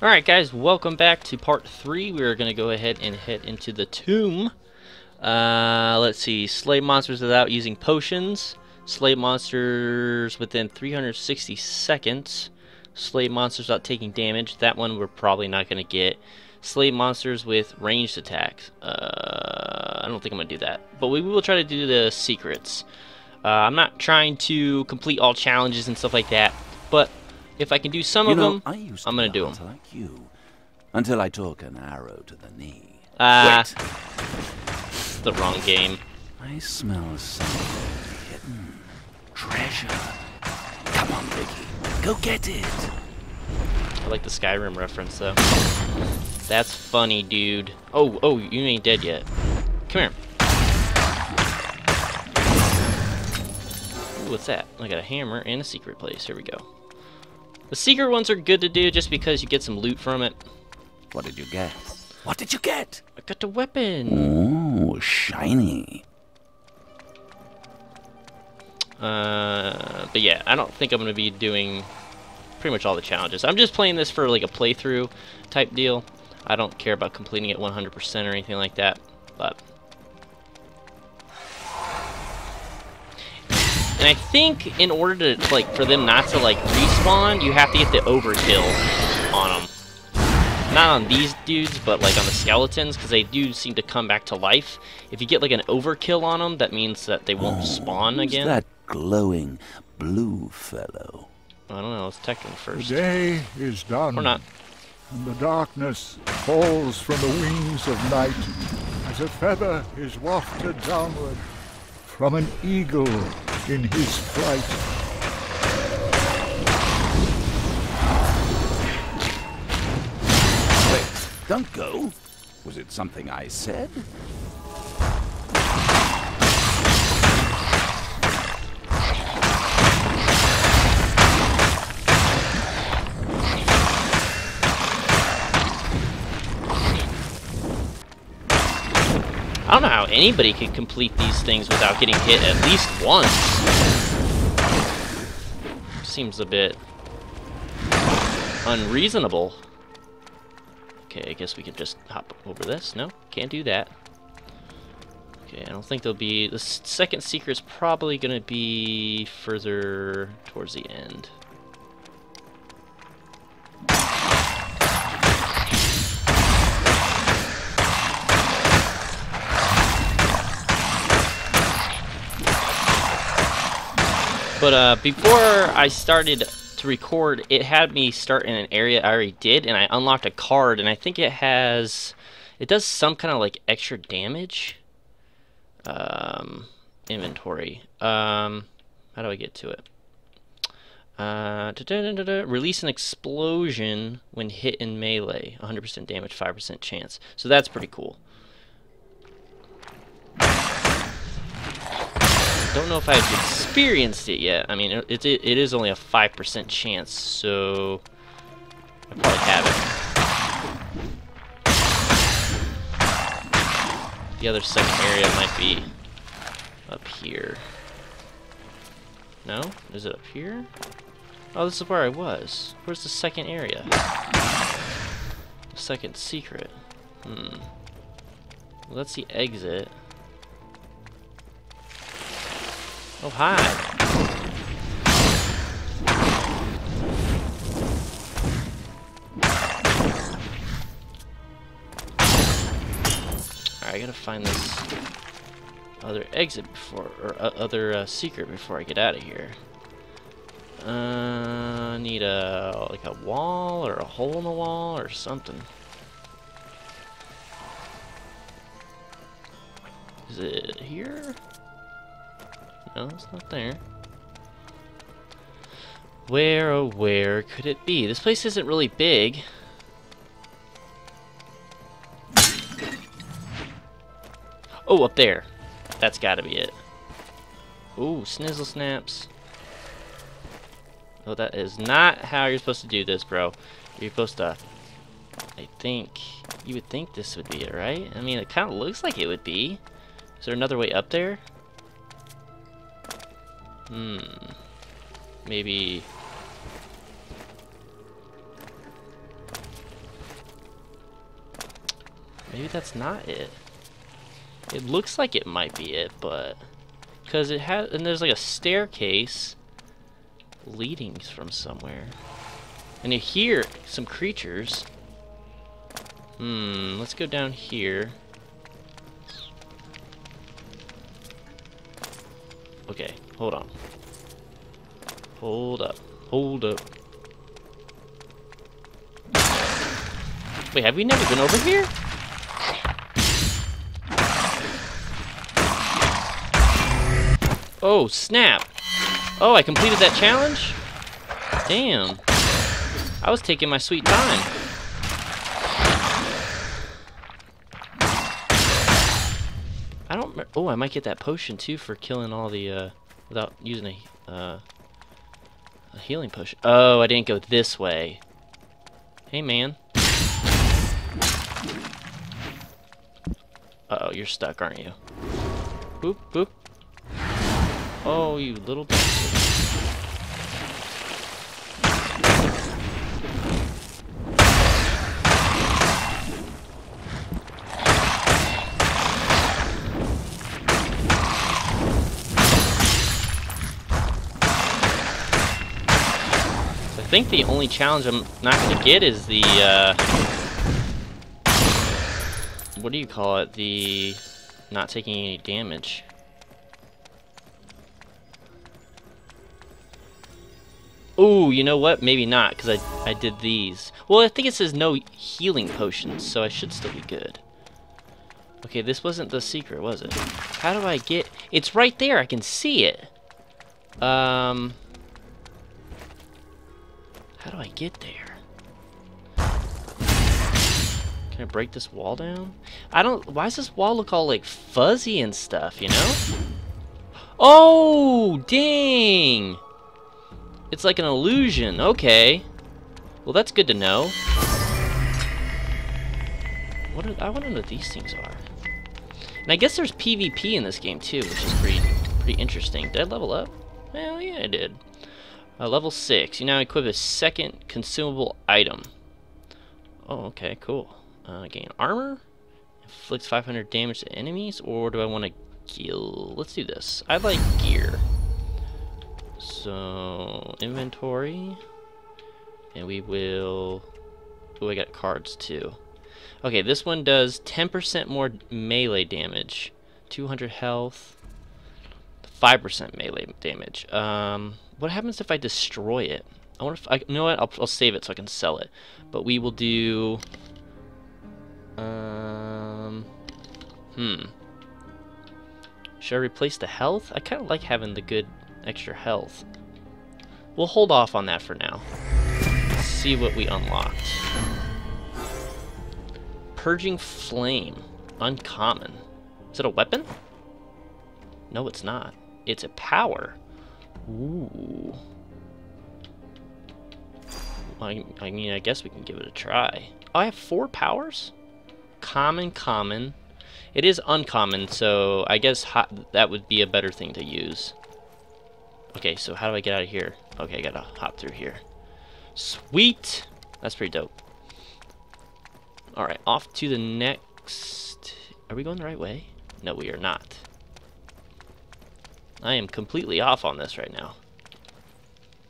Alright guys, welcome back to part 3. We are going to go ahead and head into the tomb. Uh, let's see, slay monsters without using potions. Slay monsters within 360 seconds. Slay monsters without taking damage. That one we're probably not going to get. Slay monsters with ranged attacks. Uh, I don't think I'm going to do that. But we will try to do the secrets. Uh, I'm not trying to complete all challenges and stuff like that. But if I can do some You of know, them, I used I'm gonna do a do 'em. hunter like you, until I took an arrow to the knee. Ah. It's the wrong game. I smell something hidden. Treasure. Come on, Vicky, go get it. I like the Skyrim reference though. That's funny, dude. Oh, oh, you ain't dead yet. Come here. Ooh, what's that? I got a hammer and a secret place. Here we go. The secret ones are good to do just because you get some loot from it. What did you get? What did you get? I got the weapon. Oh, shiny. Uh, but yeah, I don't think I'm going to be doing pretty much all the challenges. I'm just playing this for like a playthrough type deal. I don't care about completing it 100% or anything like that. But and I think in order to like for them not to like respawn, you have to get the overkill on them. Not on these dudes, but like on the skeletons, because they do seem to come back to life. If you get like an overkill on them, that means that they won't oh, spawn Who's again. that glowing blue fellow? I don't know. Let's tech them The first. day is done. Or not. And the darkness falls from the wings of night as a feather is wafted downward from an eagle in his flight. Don't go. Was it something I said? I don't know how anybody could complete these things without getting hit at least once. Seems a bit unreasonable. Okay, I guess we could just hop over this. No, can't do that. Okay, I don't think there'll be... The second secret's probably going to be further towards the end. But uh, before I started to record, it had me start in an area I already did, and I unlocked a card, and I think it has, it does some kind of like extra damage. Um, inventory. Um, how do I get to it? Uh, da-da-da-da-da. release an explosion when hit in melee. 100% damage, 5% chance. So that's pretty cool. I don't know if I've experienced it yet. I mean, it, it, it is only a 5% chance, so I probably have it. The other second area might be up here. No? Is it up here? Oh, this is where I was. Where's the second area? The second secret. Hmm. Well, that's the exit. Oh, hi. Alright, I gotta find this other exit before, or uh, other uh, secret before I get out of here. Uh, need a, like a wall, or a hole in the wall, or something. Is it here? It's not there. Where, oh where could it be? This place isn't really big. Oh, up there. That's gotta be it. Ooh, snizzle snaps. Oh, that is not how you're supposed to do this, bro. You're supposed to... I think... You would think this would be it, right? I mean, it kind of looks like it would be. Is there another way up there? Hmm. Maybe... Maybe that's not it. It looks like it might be it, but... Because it has... And there's like a staircase leading from somewhere. And you hear some creatures. Hmm, let's go down here. Hold on. Hold up. Hold up. Wait, have we never been over here? Oh, snap. Oh, I completed that challenge? Damn. I was taking my sweet time. I don't... Oh, I might get that potion, too, for killing all the, uh... Without using a, uh... A healing potion. Oh, I didn't go this way. Hey, man. Uh-oh, you're stuck, aren't you? Boop, boop. Oh, you little bastard. Think the only challenge I'm not going to get is the, uh... What do you call it? The... Not taking any damage. Ooh, you know what? Maybe not, because I, I did these. Well, I think it says no healing potions, so I should still be good. Okay, this wasn't the secret, was it? How do I get... It's right there, I can see it. Um... Do I get there? Can I break this wall down? I don't... Why does this wall look all, like, fuzzy and stuff, you know? Oh, dang! It's like an illusion. Okay. Well, that's good to know. What are, I wonder what these things are. And I guess there's PvP in this game too, which is pretty pretty interesting. Did I level up? Well, yeah, I did. Uh, level 6. You now equip a second consumable item. Oh, okay, cool. Uh, gain armor. Inflicts 500 damage to enemies, or do I want to kill? Let's do this. I like gear. So, inventory. And we will... Oh, I got cards too. Okay, this one does 10% more melee damage. 200 health. 5% melee damage. Um, what happens if I destroy it? I wonder if I... You know what? I'll, I'll save it so I can sell it. But we will do... Um... Hmm. Should I replace the health? I kind of like having the good extra health. We'll hold off on that for now. See what we unlocked. Purging Flame. Uncommon. Is it a weapon? No, it's not. It's a power. Ooh. I, I mean, I guess we can give it a try. Oh, I have four powers? Common, common. It is uncommon, so I guess hot, that would be a better thing to use. Okay, so how do I get out of here? Okay, I gotta hop through here. Sweet! That's pretty dope. Alright, off to the next... Are we going the right way? No, we are not. I am completely off on this right now.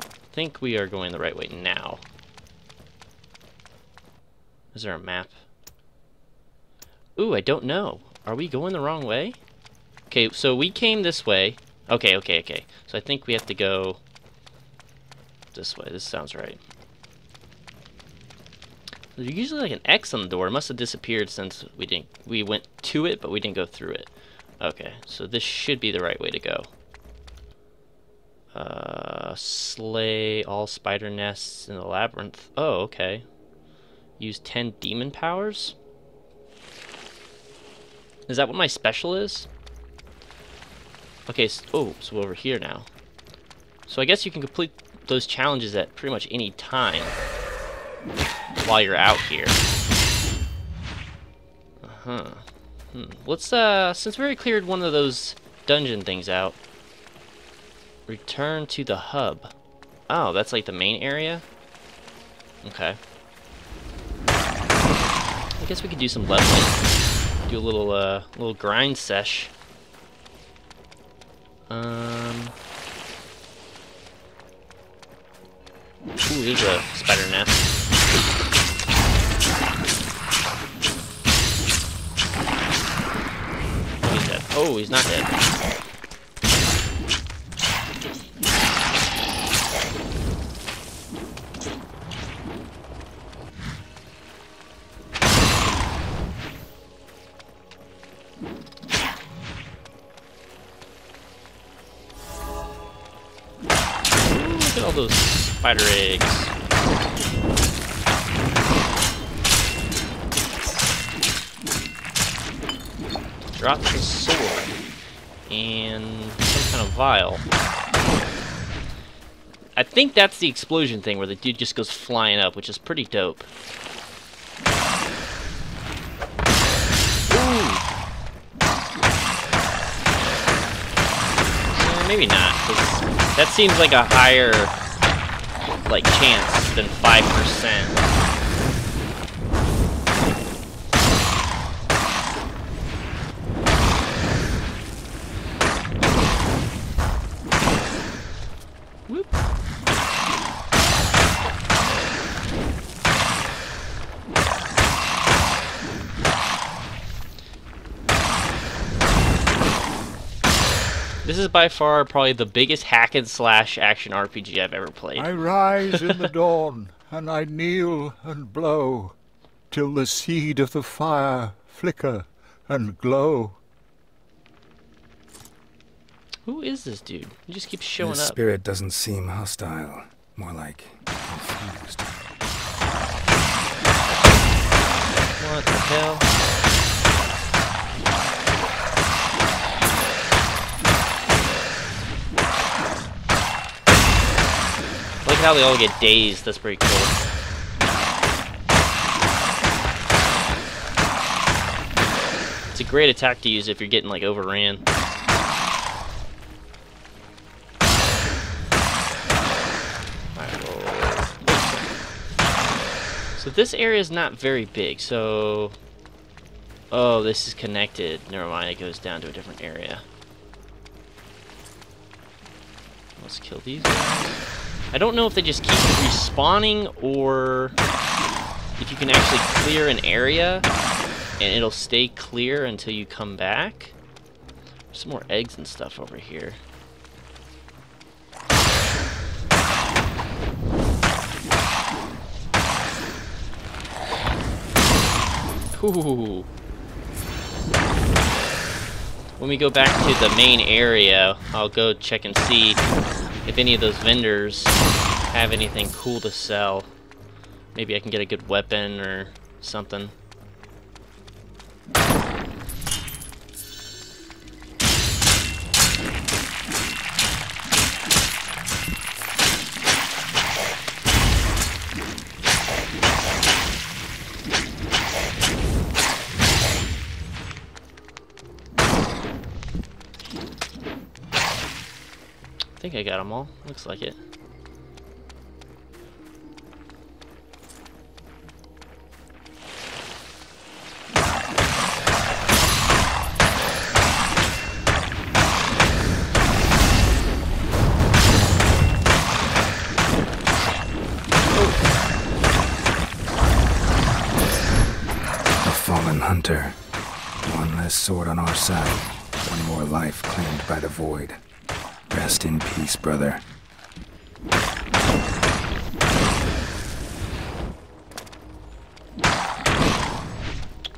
I think we are going the right way now. Is there a map? Ooh, I don't know. Are we going the wrong way? Okay, so we came this way. Okay, okay, okay. So I think we have to go this way. This sounds right. There's usually like an X on the door. It must have disappeared since we didn't we went to it, but we didn't go through it. Okay, so this should be the right way to go. Uh, slay all spider nests in the labyrinth. Oh, okay. Use 10 demon powers? Is that what my special is? Okay, so, oh, so over here now. So I guess you can complete those challenges at pretty much any time while you're out here. Uh-huh. Hmm. Let's, uh, since we already cleared one of those dungeon things out, return to the hub. Oh, that's like the main area? Okay. I guess we could do some leveling. Do a little uh little grind sesh. Um Ooh, there's a spider nest. Oh, he's not dead. Look at all those spider eggs. drops his sword and some kind of vial. I think that's the explosion thing where the dude just goes flying up, which is pretty dope. Ooh. Uh, maybe not, that seems like a higher like chance than 5%. Is by far probably the biggest hack and slash action RPG I've ever played. I rise in the dawn, and I kneel and blow, till the seed of the fire flicker and glow. Who is this dude? He just keeps showing His up. spirit doesn't seem hostile, more like confused. What the hell? How they all get dazed. That's pretty cool. It's a great attack to use if you're getting like overran. So this area is not very big, so... Oh, this is connected. Never mind, it goes down to a different area. Let's kill these guys. I don't know if they just keep respawning or if you can actually clear an area and it'll stay clear until you come back. There's some more eggs and stuff over here. Ooh. When we go back to the main area, I'll go check and see if any of those vendors have anything cool to sell. Maybe I can get a good weapon or something. I think I got them all. Looks like it. A fallen hunter. One less sword on our side. One more life claimed by the void. Brother.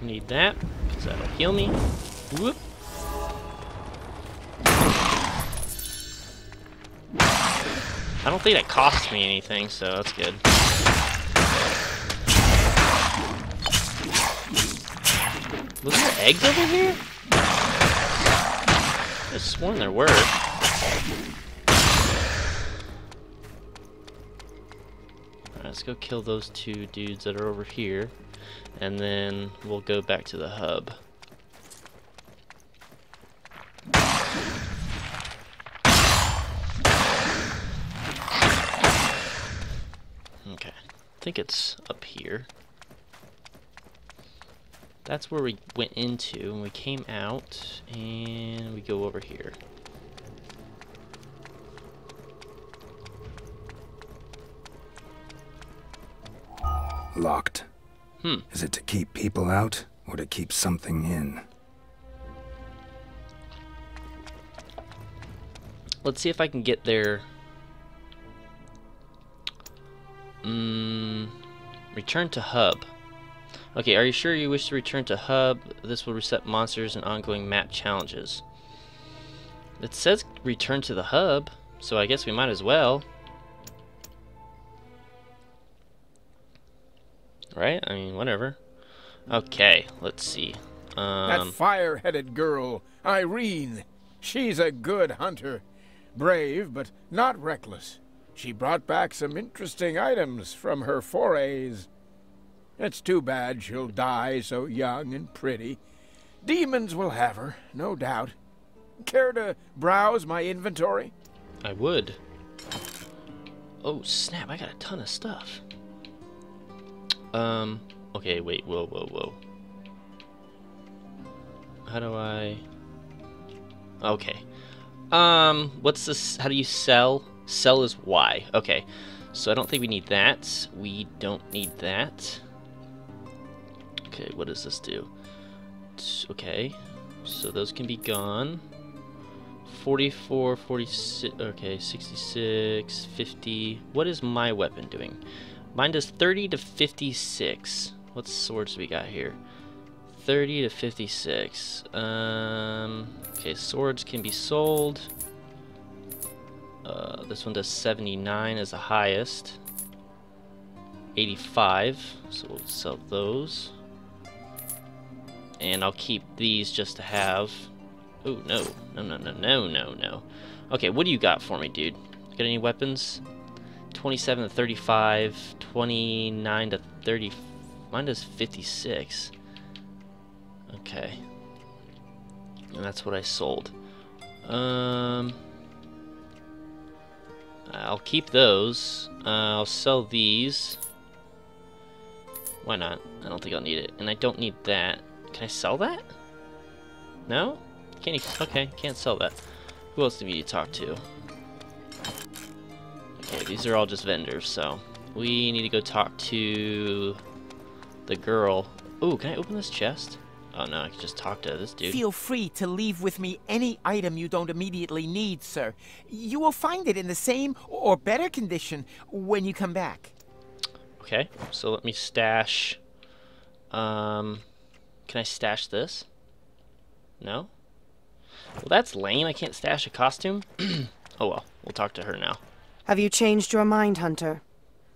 Need that, because that'll heal me. Whoop. I don't think that costs me anything, so that's good. Was there eggs over here? I sworn there were. Let's go kill those two dudes that are over here. And then we'll go back to the hub. Okay, I think it's up here. that's where we went into, and we came out, and we go over here. Hmm. Is it to keep people out or to keep something in? Let's see if I can get there. Mm, return to hub. Okay, are you sure you wish to return to hub? This will reset monsters and ongoing map challenges. It says return to the hub, so I guess we might as well. Right? I mean, whatever. Okay, let's see. That Um, fire-headed girl, Irene. She's a good hunter. Brave, but not reckless. She brought back some interesting items from her forays. It's too bad she'll die so young and pretty. Demons will have her, no doubt. Care to browse my inventory? I would. Oh snap! I got a ton of stuff. Um. Okay. Wait. Whoa. Whoa. Whoa. How do I? Okay. Um. What's this? How do you sell? Sell is Y. Okay. So I don't think we need that. We don't need that. Okay. What does this do? Okay. So those can be gone. 44, 46, okay, 66, 50. What is my weapon doing? Mine does 30 to 56. What swords we got here? 30 to 56. Um, okay, swords can be sold. Uh, this one does 79 as the highest. 85, so we'll sell those. And I'll keep these just to have. Oh, no. No, no, no, no, no, no. Okay, what do you got for me, dude? Got any weapons? 27 to 35, 29 to 30. Mine does 56. Okay. And that's what I sold. Um. I'll keep those. Uh, I'll sell these. Why not? I don't think I'll need it. And I don't need that. Can I sell that? No? Can't even, okay, can't sell that. Who else do we need to talk to? Okay, these are all just vendors, so we need to go talk to the girl. Ooh, can I open this chest? Oh no, I can just talk to this dude. Feel free to leave with me any item you don't immediately need, sir. You will find it in the same or better condition when you come back. Okay, so let me stash. Um, can I stash this? No? Well, that's lame. I can't stash a costume. oh well, we'll talk to her now. Have you changed your mind, Hunter?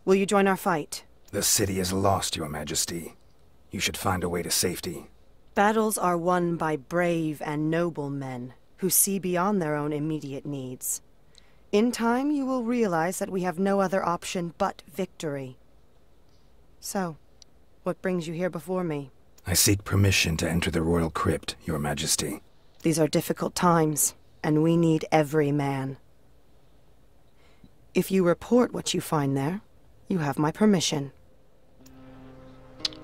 Will you join our fight? The city is lost, Your Majesty. You should find a way to safety. Battles are won by brave and noble men who see beyond their own immediate needs. In time, you will realize that we have no other option but victory. So, what brings you here before me? I seek permission to enter the royal crypt, Your Majesty. These are difficult times, and we need every man. If you report what you find there, you have my permission.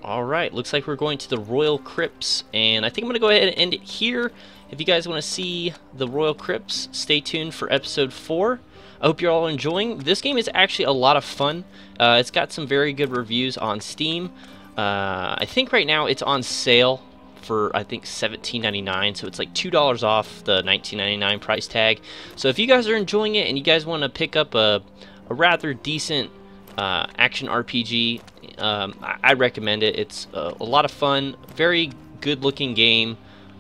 All right, looks like we're going to the Royal Crypts, and I think I'm going to go ahead and end it here. If you guys want to see the Royal Crypts, stay tuned for episode 4. I hope you're all enjoying. This game is actually a lot of fun. Uh, it's got some very good reviews on Steam. Uh, I think right now it's on sale for I think $17.99, so it's like $2 off the $19.99 price tag. So if you guys are enjoying it and you guys want to pick up a, a rather decent uh, action RPG, um, I, I recommend it. It's a, a lot of fun, very good looking game,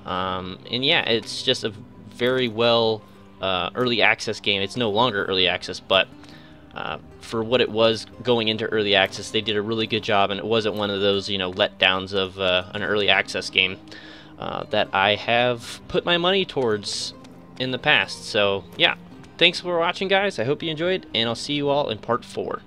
um, and yeah, it's just a very well uh, early access game. It's no longer early access, but uh, for what it was going into early access, they did a really good job, and it wasn't one of those you know letdowns of uh, an early access game uh, that I have put my money towards in the past. So yeah, thanks for watching, guys. I hope you enjoyed, and I'll see you all in part four.